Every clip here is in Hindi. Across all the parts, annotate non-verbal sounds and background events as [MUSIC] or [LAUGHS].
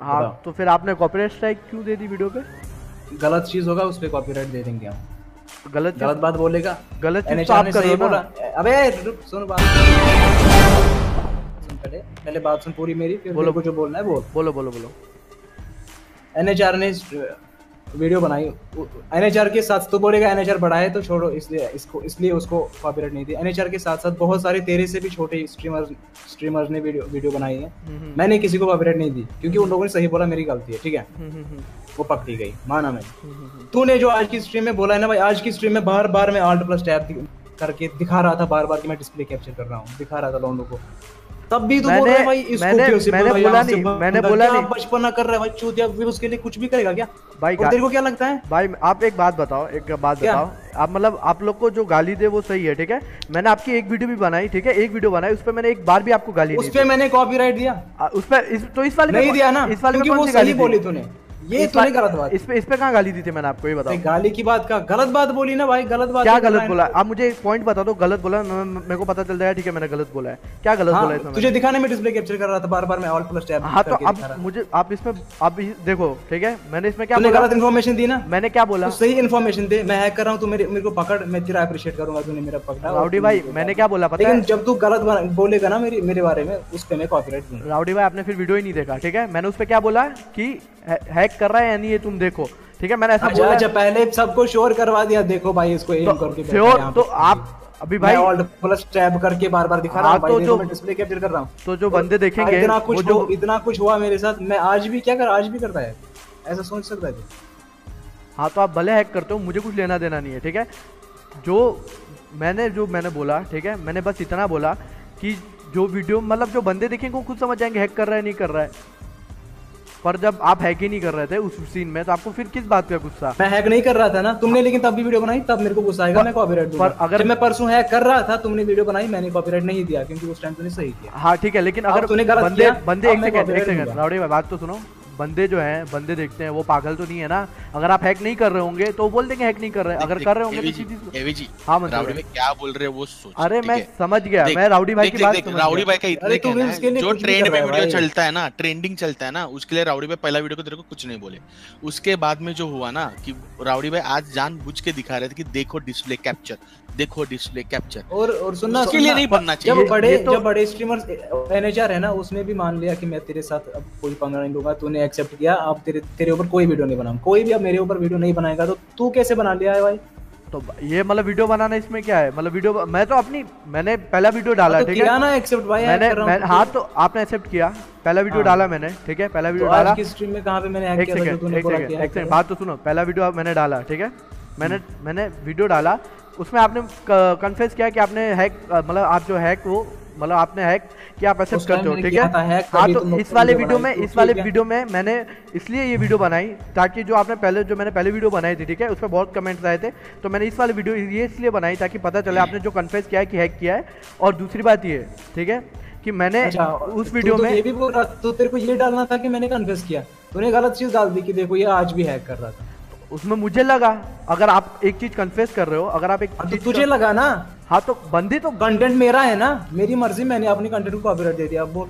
हाँ तो फिर आपने कॉपीराइट स्ट्राइक क्यों दे दी वीडियो पे? गलत चीज़ होगा उस पर कॉपीराइट दे देंगे हम। गलत गलत बात बोलेगा। गलत चीज़ तो आप कर रहे हो बोला। अबे रुक सुन बात। सुन पहले पहले बात सुन पूरी मेरी फिर बोलो। जो बोलना है बोल बोलो बोलो बोलो। एनएचआर ने वीडियो बनाई। एनएचआर के साथ तो बोलेगा एनएचआर बड़ा है तो छोड़ो इसलिए इसको इसलिए उसको कॉपीराइट नहीं दी। एनएचआर के साथ साथ बहुत सारे तेरे से भी छोटे स्ट्रीमर स्ट्रीमर्स ने वीडियो वीडियो बनाई है। हम्म, मैंने किसी को कॉपीराइट नहीं दी क्योंकि उन लोगों ने सही बोला मेरी गलती है ठीक है? हम्म, हम्म, हम्म, वो पकड़ी गई माना मैं। हम्म, हम्म, तूने जो आज की स्ट्रीम में बोला है ना भाई आज की स्ट्रीम में बार बार मैं आल्ट प्लस टैब करके दिखा रहा था बार बार कि मैं डिस्प्ले कैप्चर कर रहा हूँ दिखा रहा था लोगों को। तब भी तू बोल रहा है भाई इसको मैंने- मैंने बोला, नहीं, मैंने बोला नहीं। बचपना कर रहा है भाई चूतिया भी उसके लिए कुछ भी करेगा क्या? भाई तेरे को क्या लगता है? भाई आप एक बात बताओ एक बात बताओ। आप मतलब आप लोग को जो गाली दे वो सही है ठीक है? मैंने आपकी एक वीडियो भी बनाई ठीक है? एक वीडियो बनाई उस पर मैंने एक बार भी आपको गाली उस पर मैंने कॉपीराइट दिया। उस पर तो इस वाले नहीं दिया ना इस वाले? बोली तूने। ये तूने गलत बात इस पे इस पे कहाँ गाली दी थी मैंने आपको? ये बताओ। गाली की बात का गलत बात बोली ना भाई गलत बात क्या गलत बोला। आप मुझे एक पॉइंट बता दो गलत बोला? मेरे को पता चल जाएगा ठीक है मैंने गलत बोला है। क्या गलत हाँ, बोला है तुझे दिखाने में डिस्प्ले कैप्चर कर रहा था बार बार मैं ऑल प्लस टैब हाँ तो अब था। मुझे आप इसमें आप देखो ठीक है? मैंने इसमें क्या बोला? गलत इन्फॉर्मेशन दी ना। मैंने क्या बोला? सही इन्फॉर्मेशन दे मैं हैक कर रहा हूँ तू मेरे मेरे को पकड़ मैं तेरा अप्रिशिएट करूँगा तूने मेरा पकड़ा। राउडी भाई मैंने क्या बोला पता लेकिन जब तू गलत बोलेगा ना मेरी मेरे बारे में उस पे मैं कॉपीराइट दूँगा। राउडी भाई आपने फिर वीडियो ही नहीं देखा ठीक है? मैंने उस पर क्या बोला कि हैक कर रहा है या नहीं ये तुम देखो ठीक है? मैंने ऐसा अच्छा बोला अच्छा पहले सबको शोर करवा दिया देखो भाई इसको एम तो करके श्योर तो आप अभी भाई ऑल्ट प्लस टैब करके बार बार दिखा रहा हाँ, हूँ तो जो- डिस्प्ले कैप्चर कर रहा हूँ। तो जो बंदे देखेंगे इतना कुछ जो इतना कुछ हुआ मेरे साथ मैं आज भी क्या कर आज भी करता है? ऐसा सोच सकता है हाँ तो आप भले हैक करते हो मुझे कुछ लेना देना नहीं है ठीक है? जो मैंने जो मैंने बोला ठीक है? मैंने बस इतना बोला कि जो वीडियो मतलब जो बंदे देखेंगे वो खुद समझ जाएँगे हैक कर रहा है नहीं कर रहा है। पर जब आप हैक ही नहीं कर रहे थे उस सीन में तो आपको फिर किस बात का गुस्सा? मैं हैक नहीं कर रहा था ना। तुमने लेकिन तब भी वीडियो बनाई तब मेरे को गुस्सा आएगा मैं कॉपीराइट पर अगर- मैं परसों हैक कर रहा था तुमने वीडियो बनाई मैंने कॉपीराइट नहीं दिया क्योंकि उस टाइम तुमने सही किया। हाँ ठीक है लेकिन अगर तुमने बंदे बंदे एक सेकंड एक सेकंड। राउडी बात तो सुनो। बंदे जो हैं बंदे देखते हैं वो पागल तो नहीं है ना? अगर आप हैक नहीं कर रहे होंगे तो बोल देंगे हैक नहीं कर रहे। अगर कर रहे होंगे तो सीधी हाँ, राउडी। क्या बोल रहे हैं वो सोच अरे मैं समझ गया मैं राउडी भाई की बात राउडी भाई का इतने अरे तू जो ट्रेंड है वीडियो चलता है ना ट्रेंडिंग चलता है ना उसके लिए राउडी भाई पहला वीडियो को तेरे को कुछ नहीं बोले। उसके बाद में जो हुआ ना कि राउडी भाई आज जान बुझ के दिखा रहे थे कि देखो डिस्प्ले कैप्चर देखो डिस्प्ले कैप्चर और और सुनना उसके लिए नहीं बनना चाहिए। जब बड़े तो- जब बड़े स्ट्रीमर्स एनएचआर है ना उसने भी मान लिया कि मैं तेरे साथ अब कोई पंगा नहीं लूँगा तूने एक्सेप्ट किया अब तेरे तेरे ऊपर कोई वीडियो नहीं बनाऊँ कोई भी अब मेरे ऊपर वीडियो नहीं बनाएगा तो तू कैसे बना लिया है भाई? तो ये मतलब वीडियो बनाना इसमें क्या है? मतलब वीडियो मैं तो अपनी मैंने पहला वीडियो डाला तो ठीक किया है? ना एक्सेप्ट भाई मैंने मैं, तो हाँ तो आपने एक्सेप्ट किया। पहला वीडियो हाँ। डाला मैंने ठीक है? पहला तो वीडियो डाला। आज की स्ट्रीम में कहाँ पे मैंने हैक एक किया था तूने बोला सेकंड कि एक सेकंड बात तो सुनो। पहला वीडियो मैंने डाला ठीक है? मैंने मैंने वीडियो डाला उसमें आपने कन्फेस किया कि आपने हैक मतलब आप जो हैक वो मतलब आपने हैक कि आप एक्सेप्ट करते हो ठीक है? हाँ तो इस वाले वीडियो में इस तो वाले वीडियो में मैंने इसलिए ये वीडियो बनाई ताकि जो आपने पहले जो मैंने पहले वीडियो बनाई थी ठीक है? उस पर बहुत कमेंट्स आए थे तो मैंने इस वाले वीडियो ये इसलिए बनाई ताकि पता चले आपने जो कन्फेस किया है कि हैक किया है। और दूसरी बात ये ठीक है? कि मैंने अच्छा उस वीडियो तो में ये भी बोल रहा तो तेरे को ये डालना था कि मैंने कन्फेस किया। तूने गलत चीज़ डाल दी कि देखो ये आज भी हैक कर रहा था। उसमें मुझे लगा अगर आप एक चीज़ कन्फेस कर रहे हो अगर आप एक हाँ, तो तुझे लगा ना? हाँ तो बंदी तो कंटेंट मेरा है ना? मेरी मर्ज़ी मैंने अपनी कंटेंट को कॉपीराइट दे दिया बोल।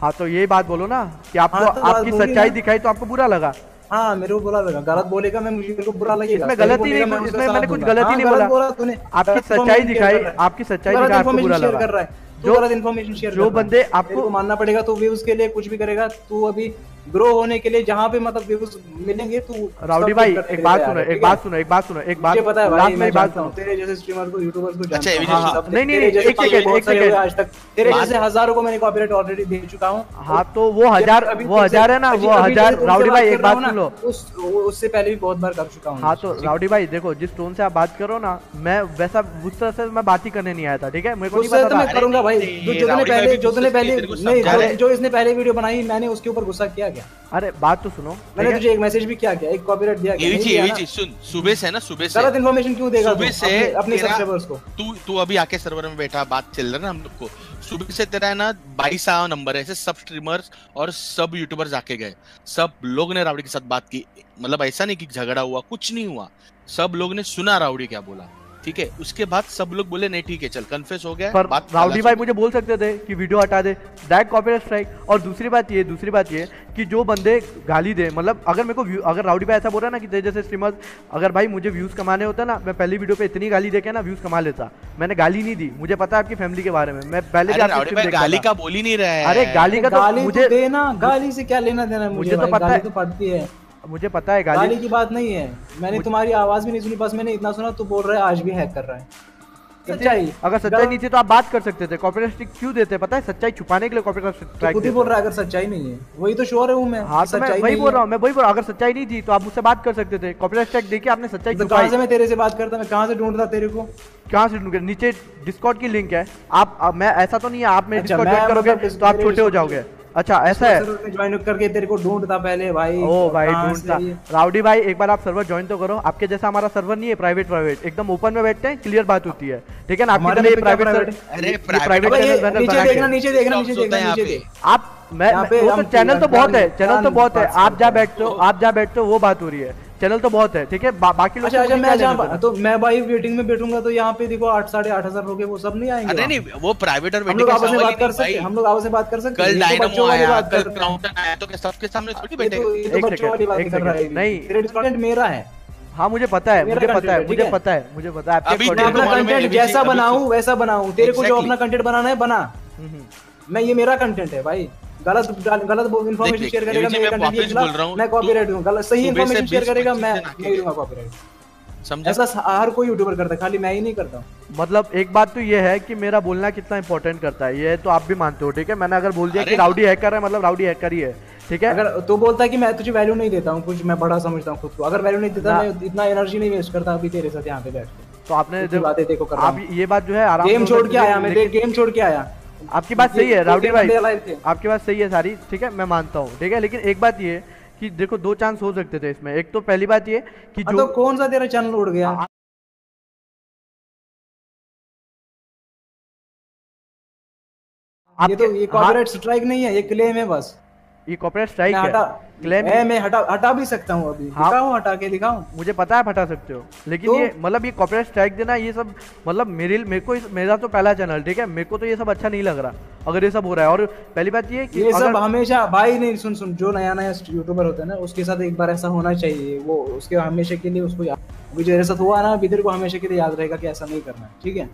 हाँ तो यही बात बोलो ना कि आपको हाँ, तो आपकी सच्चाई दिखाई तो आपको बुरा लगा। हाँ मेरे को बुरा लगा। गलत बोलेगा मैं मुझे को बुरा लगेगा। इसमें गलती नहीं मैं इसमें मैंने कुछ गलती हाँ, नहीं बोला। तूने। आपकी सच्चाई दिखाई। आपकी सच्चाई दिखाई आपको बुरा लगा। कर जो- गलत इन्फॉर्मेशन शेयर जो बंदे आपको- मानना पड़ेगा तो व्यूज़ के लिए कुछ भी करेगा तू अभी ग्रो होने के लिए जहाँ पे मतलब व्यूज़ मिलेंगे तू राउडी भाई एक बात सुनो एक बात सुनो एक बात सुनो एक बात पता है भाई मेरी मैं बात सुनो। तेरे जैसे स्ट्रीमर को यूट्यूबर्स को अच्छा, हूँ। सब नहीं, नहीं, जैसे एक सेकंड, एक सेकंड। आज तक तेरे जैसे हज़ारों को मैंने कॉपीराइट ऑलरेडी दे चुका हूँ। हाँ तो वो हज़ार वो हज़ार है ना वो हज़ार राउडी भाई एक बात सुन लो। उससे पहले भी बहुत बार कर चुका हूँ। हाँ तो राउडी भाई देखो जिस टोन से आप बात करो ना मैं वैसा उस तरह से मैं बात ही करने नहीं आया था ठीक है? मेरे को नहीं पता मैं करूँगा भाई। नहीं, जो तूने पहले जो तूने पहले नहीं जो इसने पहले वीडियो बनाई मैंने उसके ऊपर गुस्सा किया। क्या? अरे बात तो सुनो मैंने तुझे एक मैसेज भी किया क्या? एक कॉपीराइट दिया क्या? एवी नहीं दिया एवी सुन सुबह से ना सुबह से। गलत इन्फॉर्मेशन क्यों देगा सुबह से अपने- अपने सब्सक्राइबर्स को। तू तू अभी आके सर्वर में बैठा बात चल रहा है ना हम लोग को। सुबह से तेरा है ना बाईस नंबर है ऐसे सब स्ट्रीमर्स और सब यूट्यूबर्स आके गए। सब लोग ने रावड़ी के साथ बात की। मतलब ऐसा नहीं कि झगड़ा हुआ कुछ नहीं हुआ। सब लोग ने सुना रावड़ी क्या बोला। ठीक है? उसके बाद सब लोग बोले नहीं ठीक है चल कन्फेस हो गया पर बात राउडी भाई मुझे बोल सकते थे कि वीडियो हटा दे डायरेक्ट कॉपीराइट स्ट्राइक और दूसरी बात ये दूसरी बात ये कि जो बंदे गाली दे मतलब अगर मेरे को अगर राउडी भाई ऐसा बोल रहा है ना कि जैसे स्ट्रीमर्स अगर भाई मुझे व्यूज़ कमाने होता ना मैं पहली वीडियो पे इतनी गाली देके ना व्यूज़ कमा लेता। मैंने गाली नहीं दी। मुझे पता है आपकी फैमिली के बारे में। मैं पहले गाली का बोल ही नहीं रहा है। अरे गाली का तो गाली मुझे तो देना गाली से क्या लेना देना मुझे मुझे तो पता है। मुझे पता है गाली। गाली की बात नहीं है। मैंने तुम्हारी आवाज़ भी नहीं सुनी बस मैंने इतना सुना तू बोल रहा है आज भी हैक कर रहा है। सच्चाई अगर सच्चाई नहीं थी तो आप बात कर सकते थे। कॉपीराइट स्ट्राइक क्यों देते पता है सच्चाई छुपाने के लिए कॉपीराइट तो स्ट्राइक खुद ही बोल रहा है अगर सच्चाई नहीं है। वही तो श्योर है मैं हाँ तो मैं वही बोल रहा हूँ मैं वही बोल रहा हूँ अगर सच्चाई नहीं थी तो आप मुझसे बात कर सकते थे। कॉपीराइट स्ट्राइक देखिए आपने सच्चाई तो कहाँ से मैं तेरे से बात करता मैं कहाँ से ढूंढता तेरे को? कहाँ से ढूंढोगे? नीचे डिस्कॉर्ड की लिंक है। आप मैं ऐसा तो नहीं है आप मेरे अच्छा, डिस्कॉर्ड ज्वाइन करोगे मतलब तो आप छोटे हो जाओगे। अच्छा ऐसा है। ज्वाइन करके तेरे को ढूंढता पहले भाई। ओ भाई ढूंढता। राउडी भाई एक बार आप सर्वर ज्वाइन तो करो। आपके जैसा हमारा सर्वर नहीं है प्राइवेट प्राइवेट एकदम ओपन में बैठते हैं क्लियर बात होती है। ठीक है ना? आपके प्राइवेट अरे प्राइवेट चैनल बना चैनल नीचे देखना नीचे देखना नीचे देखना नीचे देख। आप मैं वो तो चैनल तो बहुत है चैनल तो बहुत है। आप जा बैठते हो आप जा बैठते हो वो बात हो रही है। चैनल तो बहुत है ठीक है? बा, बाकी लोग अच्छा तो अच्छा मैं जहाँ तो मैं भाई वेटिंग में बैठूँगा तो यहाँ पे देखो आठ साढ़े आठ हज़ार लोग हैं, वो सब नहीं आएँगे अरे नहीं वो प्राइवेट और हम वेटिंग लोग आपस में बात कर सकते हम लोग आपस में बात कर सकते हैं। कल तो डायनामो आया कल हैं। क्राउंटन आया तो सबके सामने थोड़ी बैठेगा? नहीं। मेरा है। हाँ मुझे पता है मुझे पता है मुझे पता है मुझे पता है अभी मैं अपना कंटेंट जैसा बनाऊँ वैसा बनाऊँ। तेरे को जो अपना कंटेंट बनाना है बना। हम्म, हम्म। मैं ये मेरा कंटेंट है भाई। गलत गलत इन्फॉर्मेशन शेयर करेगा मैं कंटेंट वापस बोल रहा हूँ, मैं कॉपीराइट दूँगा गलत सही इन्फॉर्मेशन शेयर करेगा मैं नहीं दूँगा कॉपीराइट समझा? ऐसा हर कोई यूट्यूबर करता है खाली मैं ही नहीं करता। मतलब एक बात तो ये है कि मेरा बोलना कितना इंपॉर्टेंट करता है ये तो आप भी मानते हो ठीक है? मैंने अगर बोल दिया कि राउडी हैकर है मतलब राउडी हैकर ही है ठीक है? अगर तू बोलता है कि मैं तुझे वैल्यू नहीं देता हूँ कुछ मैं बड़ा समझता हूँ खुद को। अगर वैल्यू नहीं देता मैं इतना एनर्जी नहीं वेस्ट करता अभी तेरे साथ यहाँ पे बैठ के। तो आपने बातें देखो आप ये बात जो है आराम गेम छोड़ के आया मैं गेम छोड़ के आया। आपकी बात सही है राउडी भाई। आपकी बात सही है सारी ठीक है मैं मानता हूँ। ठीक है लेकिन एक बात ये कि देखो दो चांस हो सकते थे इसमें। एक तो पहली बात ये कि हाँ, जो तो कौन सा तेरा चैनल उड़ गया? आ- ये तो ये हाँ, कॉपीराइट स्ट्राइक नहीं है ये क्लेम है बस। ये कॉपीराइट स्ट्राइक है। क्लेम मैं मैं हटा हटा भी सकता हूँ अभी। हाँ। दिखाऊँ हटा के दिखाऊँ मुझे पता है हटा सकते हो। लेकिन तो? ये मतलब ये कॉपीराइट स्ट्राइक देना ये सब मतलब मेरे मेरे को इस- मेरा तो पहला चैनल ठीक है? मेरे को तो ये सब अच्छा नहीं लग रहा अगर ये सब हो रहा है। और पहली बात ये कि ये सब हमेशा भाई नहीं सुन सुन जो नया नया यूट्यूबर होता है ना उसके साथ एक बार ऐसा होना चाहिए। वो उसके हमेशा के लिए उसको याद अभी जो मेरे साथ हुआ ना अभी को हमेशा के लिए याद रहेगा कि ऐसा नहीं करना है ठीक है?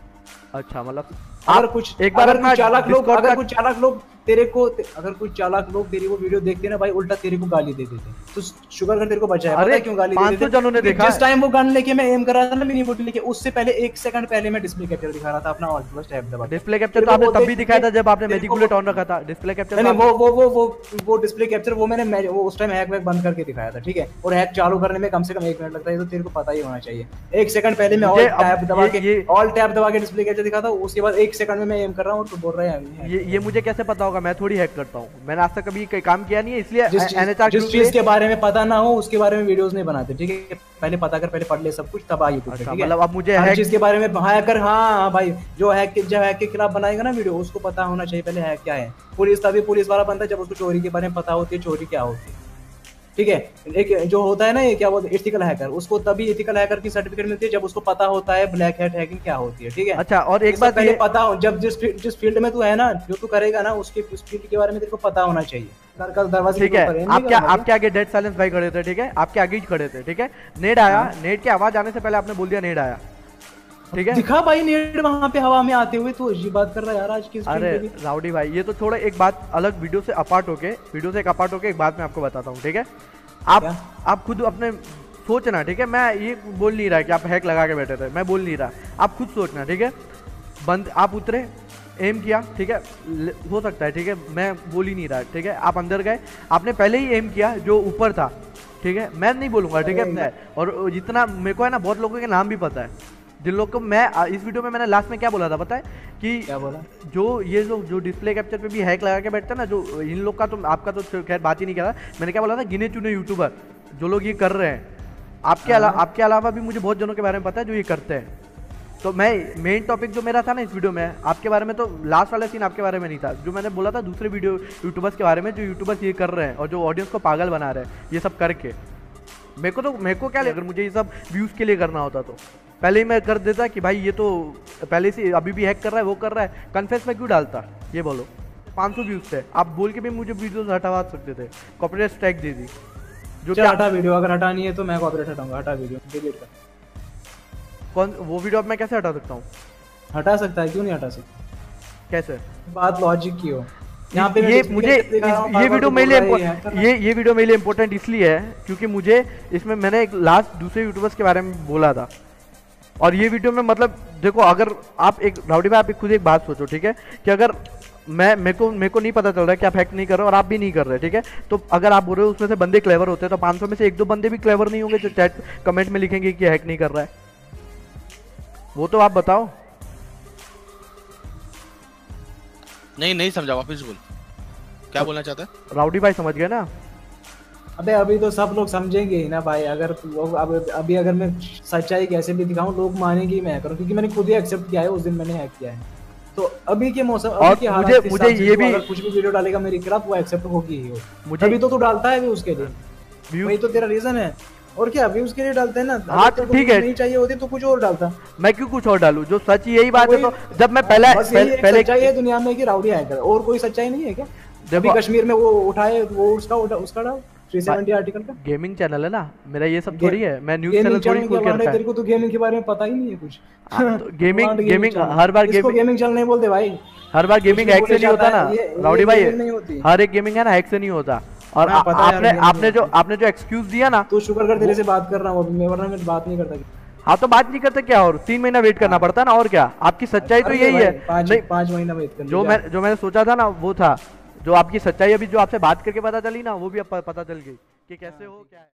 अच्छा मतलब अगर कुछ एक बार अगर कुछ चालाक लोग अगर कुछ चालाक लोग तेरे को ते, अगर कुछ चालाक लोग तेरी वो वीडियो देखते ना भाई उल्टा तेरे को गाली दे देते तो शुगर कर तेरे को बचाया अरे, क्यों गाली दे देते जनों ने देखा जिस टाइम वो गन लेके मैं एम कर रहा था ना मिनी बोटी लेके उससे पहले एक सेकंड पहले मैं डिस्प्ले कैप्चर दिखा रहा था अपना ऑल्ट प्लस टैब दबा डिस्प्ले कैप्चर तो आपने तब भी दिखाया था जब आपने मैजिक बुलेट ऑन रखा था। डिस्प्ले कैप्चर नहीं नहीं, वो वो वो वो वो डिस्प्ले कैप्चर वो मैंने वो उस टाइम हैक वैक बंद करके दिखाया था ठीक है? और हैक चालू करने में कम से कम एक मिनट लगता है तो तेरे को पता ही होना चाहिए। एक सेकंड पहले मैं ऑल टैब दबा के ऑल टैब दबा के डिस्प्ले कैप्चर दिखा था उसके बाद एक सेकंड में मैं एम कर रहा हूँ तो बोल रहा है ये ये मुझे कैसे पता होगा मैं थोड़ी हैक करता हूँ। मैंने आज तक कभी कोई काम किया नहीं है इसलिए जिस चीज- एनएचआर जिस चीज़ के बारे में पता ना हो उसके बारे में वीडियोस नहीं बनाते ठीक है? पहले पता कर पहले पढ़ ले सब कुछ तब आ यूट्यूब अच्छा मतलब अब मुझे हैक चीज़ के बारे में हैकर हाँ हाँ भाई जो हैक के जो हैक के खिलाफ बनाएगा ना वीडियो उसको पता होना चाहिए पहले हैक क्या है? पुलिस तभी पुलिस वाला बनता है जब उसको चोरी के बारे में पता होती है चोरी क्या होती है। ठीक है? एक जो होता है ना ये क्या बोलते हैं इथिकल हैकर उसको तभी इथिकल हैकर की सर्टिफिकेट मिलती है जब उसको पता होता है ब्लैक हैट हैकिंग क्या होती है ठीक है? अच्छा और एक बात पहले पता हो जब जिस जिस फ़ील्ड में तू है ना जो तू करेगा ना उसके उस फ़ील्ड के बारे में तेरे को पता होना चाहिए। ठीक है आप क्या आपके आपके आगे डेड साइलेंस भाई खड़े थे ठीक है? आपके आगे ही खड़े थे ठीक है? नेट आया नेट की आवाज़ आने से पहले आपने बोल दिया नेट आया। ठीक है? दिखा भाई नेट वहाँ पे हवा में आते हुए तू अजीब बात कर रहा है यार आज की अरे राउडी भाई ये तो थोड़ा एक बात अलग वीडियो से अपार्ट होके वीडियो से एक अपार्ट होके एक बात मैं आपको बताता हूँ ठीक है? आप क्या? आप खुद अपने सोचना ठीक है? मैं ये बोल नहीं रहा कि आप हैक लगा के बैठे थे मैं बोल नहीं रहा। आप खुद सोचना ठीक है? बंद आप उतरे एम किया ठीक है? हो सकता है ठीक है? मैं बोल ही नहीं रहा ठीक है? आप अंदर गए आपने पहले ही एम किया जो ऊपर था ठीक है? मैं नहीं बोलूँगा ठीक है? और जितना मेरे को है ना बहुत लोगों के नाम भी पता है। जिन लोग को मैं इस वीडियो में मैंने लास्ट में क्या बोला था पता है? कि क्या बोला? जो ये जो जो डिस्प्ले कैप्चर पे भी हैक लगा के बैठते हैं ना जो इन लोग का तो आपका तो खैर बात ही नहीं करा मैंने क्या बोला था? गिने चुने यूट्यूबर जो लोग ये कर रहे हैं। आपके अला, हाँ। आपके अलावा भी मुझे बहुत जनों के बारे में पता है जो ये करते हैं। तो मैं मेन टॉपिक जो मेरा था ना इस वीडियो में आपके बारे में तो लास्ट वाला सीन आपके बारे में नहीं था। जो मैंने बोला था दूसरे वीडियो यूट्यूबर्स के बारे में जो यूट्यूबर्स ये कर रहे हैं और जो ऑडियंस को पागल बना रहे हैं ये सब करके। मेरे को तो मेरे को क्या लगे अगर मुझे ये सब व्यूज़ के लिए करना होता तो। पहले ही मैं कर देता कि भाई ये तो पहले से अभी भी हैक कर रहा है वो कर रहा है। कन्फेस में क्यों डालता? ये बोलो। 500 व्यूज़ थे। आप बोल के भी मुझे वीडियोस हटवा सकते थे। कॉपीराइट स्ट्राइक दे दी। जो क्या हटा वीडियो अगर हटानी है तो मैं कॉपीराइट हटाऊँगा। हटा वीडियो डिलीट कर। कौन वो वीडियो अब मैं कैसे हटा सकता हूँ? हटा सकता है। क्यों नहीं हटा सकता? कैसे? बात लॉजिक की हो। यहाँ पे ये मुझे ये वीडियो तो मेरे लिए। ये ये वीडियो मेरे लिए इम्पोर्टेंट इसलिए है क्योंकि मुझे इसमें मैंने एक लास्ट दूसरे यूट्यूबर्स के बारे में बोला था। और ये वीडियो में मतलब देखो अगर आप एक राउडी भाई आप एक खुद एक बात सोचो ठीक है? कि अगर मैं मेरे को मेरे को नहीं पता चल रहा है कि आप हैक नहीं कर रहे और आप भी नहीं कर रहे ठीक है? तो अगर आप बोल रहे हो उसमें से बंदे क्लेवर होते हैं तो 500 में से एक दो बंदे भी क्लेवर नहीं होंगे जो चैट कमेंट में लिखेंगे कि हैक नहीं कर रहा है। वो तो आप बताओ। नहीं नहीं समझा वापस बोल। क्या बोलना चाहता है? राउडी भाई समझ गए ना? अबे अभी तो सब लोग समझेंगे ही ना भाई अगर लोग अब अभी अगर मैं सच्चाई कैसे भी दिखाऊँ लोग मानेंगे ही मैं करूँ क्योंकि मैंने खुद ही एक्सेप्ट किया है उस दिन मैंने हैक किया है। तो अभी के मौसम अभी के मुझे- मुझे ये भी- अगर कुछ भी वीडियो डालेगा मेरे खिलाफ वो एक्सेप्ट होगी ही हो मुझे तभी तो तू डालता है भी उसके लिए। वही तो तेरा रीजन है। और क्या अभी उसके लिए डालते हैं ना? हाँ, को ठीक है। नहीं चाहिए होती तो कुछ और डालता। मैं क्यों कुछ और डालूं? जो सच यही बात है तो जब मैं पहले पहले, सच्चाई है दुनिया में कि राउडी हैकर और कोई सच्चाई नहीं है क्या? जब कश्मीर में वो उठाए वो उसका उसका डाल। 370 आर्टिकल का? गेमिंग चैनल है ना? मेरा ये सब थोड़ी है। मैं न्यूज़ चैनल थोड़ी खोल के रखा तेरे को तो गेमिंग के बारे में पता ही नहीं है कुछ। हाँ, तो [LAUGHS] गेमिंग गेमिंग हर बार गेमिंग गेमिंग चैनल नहीं बोलते भाई। हर बार गेमिंग हैक से नहीं होता ना। राउडी भाई। हर एक गेमिंग है ना हैक से नहीं होता। और हाँ, आ- आपने आपने जो। आपने जो एक्सक्यूज दिया ना तो शुक्र कर तेरे से बात कर रहा हूँ मैं वरना मैं बात नहीं करता। हाँ तो बात नहीं करते क्या? और तीन महीना वेट करना पड़ता है ना और क्या? आपकी सच्चाई तो यही है। पाँच महीना वेट कर जो मैं जो मैंने सोचा था ना वो था। जो आपकी सच्चाई अभी जो आपसे बात करके पता चली ना वो भी अब पता चल गई कि कैसे हो क्या है।